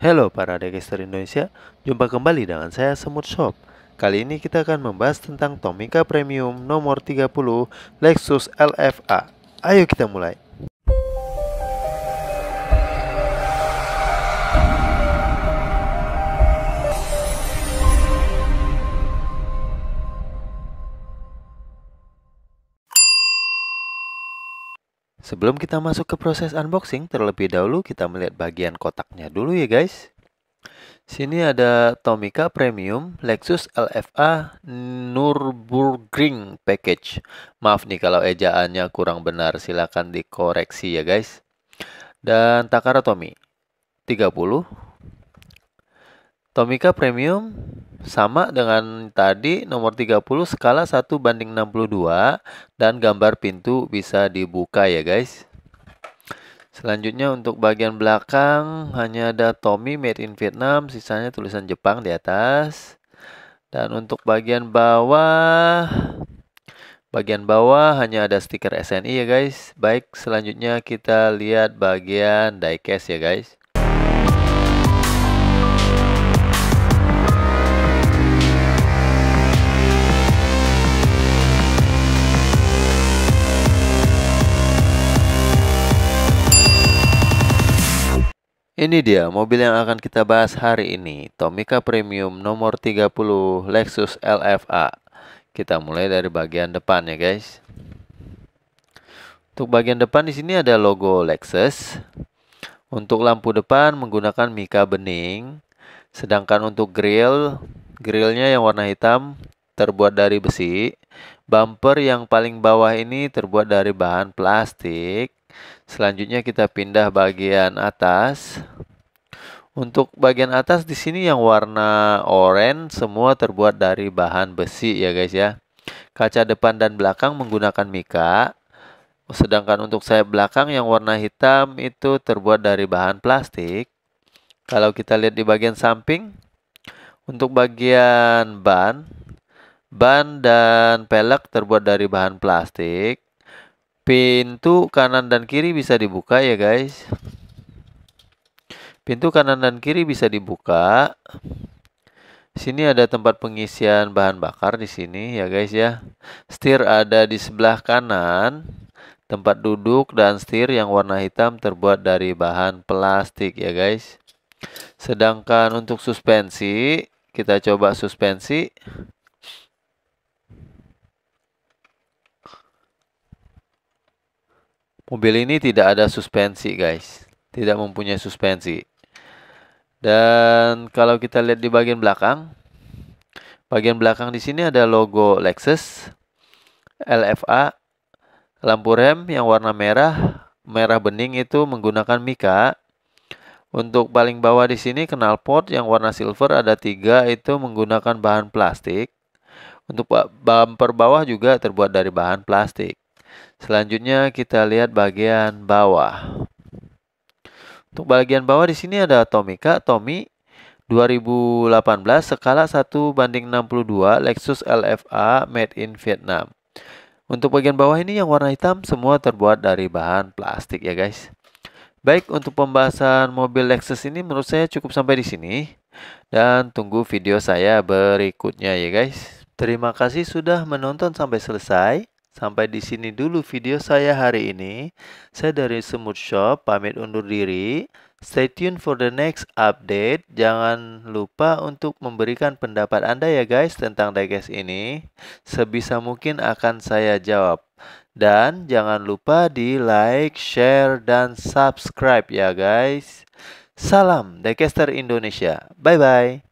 Halo para decaster Indonesia, jumpa kembali dengan saya Semut Shop. Kali ini kita akan membahas tentang Tomica Premium nomor 30 Lexus LFA. Ayo kita mulai. Sebelum kita masuk ke proses unboxing, terlebih dahulu kita melihat bagian kotaknya dulu ya guys. Sini ada Tomica Premium Lexus LFA Nürburgring Package. Maaf nih kalau ejaannya kurang benar, silahkan dikoreksi ya guys. Dan Takara Tomi 30. Tomica Premium sama dengan tadi nomor 30 skala 1 banding 62 dan gambar pintu bisa dibuka ya guys. Selanjutnya untuk bagian belakang hanya ada Tommy made in Vietnam, sisanya tulisan Jepang di atas. Dan untuk bagian bawah bagian bawah hanya ada stiker SNI ya guys. Baik, selanjutnya kita lihat bagian diecast ya guys. Ini dia mobil yang akan kita bahas hari ini, Tomica Premium nomor 30 Lexus LFA. Kita mulai dari bagian depan ya, guys. Untuk bagian depan di sini ada logo Lexus. Untuk lampu depan menggunakan mika bening. Sedangkan untuk grill, grillnya yang warna hitam terbuat dari besi. Bumper yang paling bawah ini terbuat dari bahan plastik. Selanjutnya kita pindah bagian atas. Untuk bagian atas di sini yang warna oranye semua terbuat dari bahan besi ya guys ya. Kaca depan dan belakang menggunakan mika. Sedangkan untuk sayap belakang yang warna hitam itu terbuat dari bahan plastik. Kalau kita lihat di bagian samping, untuk bagian ban, ban dan pelek terbuat dari bahan plastik. Pintu kanan dan kiri bisa dibuka ya guys. Pintu kanan dan kiri bisa dibuka. Sini ada tempat pengisian bahan bakar di sini ya guys ya. Setir ada di sebelah kanan. Tempat duduk dan setir yang warna hitam terbuat dari bahan plastik ya guys. Sedangkan untuk suspensi, kita coba suspensi. Mobil ini tidak ada suspensi guys. Tidak mempunyai suspensi. Dan kalau kita lihat di bagian belakang. Bagian belakang di sini ada logo Lexus. LFA. Lampu rem yang warna merah. Merah bening itu menggunakan mika. Untuk paling bawah di sini knalpot yang warna silver ada tiga itu menggunakan bahan plastik. Untuk bumper bawah juga terbuat dari bahan plastik. Selanjutnya kita lihat bagian bawah. Untuk bagian bawah di sini ada Tomica, Tommy 2018 skala 1 banding 62 Lexus LFA made in Vietnam. Untuk bagian bawah ini yang warna hitam semua terbuat dari bahan plastik ya guys. Baik, untuk pembahasan mobil Lexus ini menurut saya cukup sampai di sini. Dan tunggu video saya berikutnya ya guys. Terima kasih sudah menonton sampai selesai. Sampai di sini dulu video saya hari ini. Saya dari Semut Shop pamit undur diri. Stay tune for the next update. Jangan lupa untuk memberikan pendapat Anda ya guys tentang diecast ini. Sebisa mungkin akan saya jawab. Dan jangan lupa di like, share, dan subscribe ya guys. Salam Diecaster Indonesia. Bye-bye.